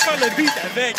faire le beat avec.